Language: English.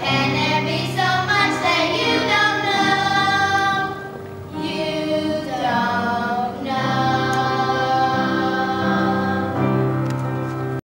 And.